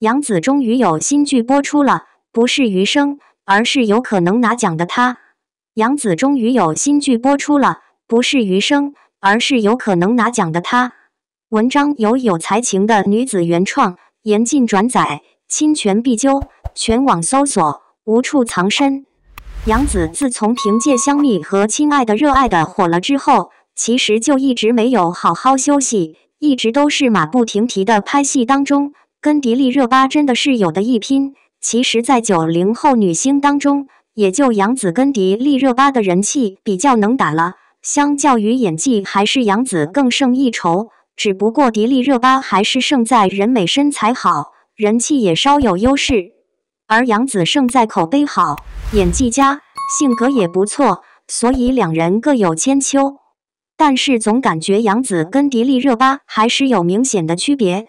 杨紫终于有新剧播出了，不是余生，而是有可能拿奖的他。杨紫终于有新剧播出了，不是余生，而是有可能拿奖的他。文章由有才情的女子原创，严禁转载，侵权必究，全网搜索，无处藏身。杨紫自从凭借《香蜜》和《亲爱的热爱的》火了之后，其实就一直没有好好休息，一直都是马不停蹄的拍戏当中。跟迪丽热巴真的是有的一拼。其实，在九零后女星当中，也就杨紫跟迪丽热巴的人气比较能打了。相较于演技，还是杨紫更胜一筹。只不过迪丽热巴还是胜在人美身材好，人气也稍有优势。而杨紫胜在口碑好，演技佳，性格也不错，所以两人各有千秋。但是总感觉杨紫跟迪丽热巴还是有明显的区别。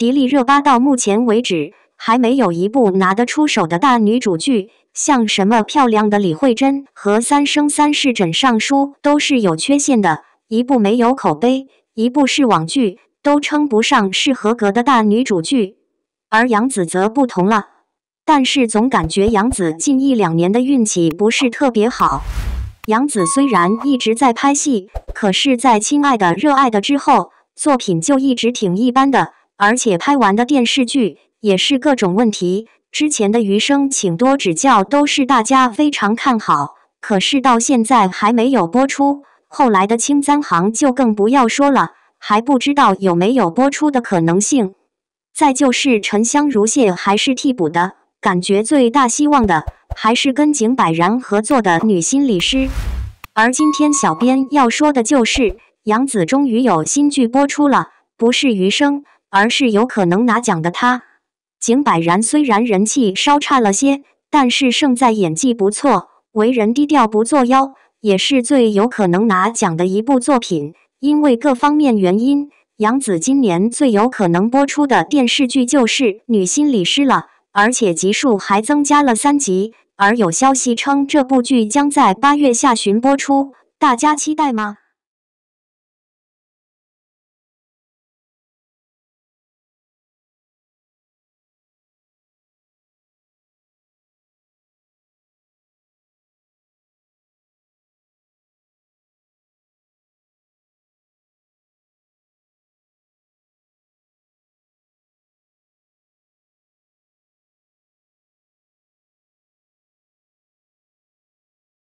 迪丽热巴到目前为止还没有一部拿得出手的大女主剧，像什么漂亮的李慧珍和《三生三世枕上书》都是有缺陷的，一部没有口碑，一部是网剧，都称不上是合格的大女主剧。而杨紫则不同了，但是总感觉杨紫近一两年的运气不是特别好。杨紫虽然一直在拍戏，可是，在《亲爱的热爱的》之后，作品就一直挺一般的。而且拍完的电视剧也是各种问题。之前的《余生，请多指教》都是大家非常看好，可是到现在还没有播出。后来的《青簪行》就更不要说了，还不知道有没有播出的可能性。再就是沉香如屑还是替补的，感觉最大希望的还是跟景柏然合作的女心理师。而今天小编要说的就是杨紫终于有新剧播出了，不是《余生》。而是有可能拿奖的他，景柏然虽然人气稍差了些，但是胜在演技不错，为人低调不作妖，也是最有可能拿奖的一部作品。因为各方面原因，杨紫今年最有可能播出的电视剧就是《女心理师》了，而且集数还增加了三集。而有消息称这部剧将在八月下旬播出，大家期待吗？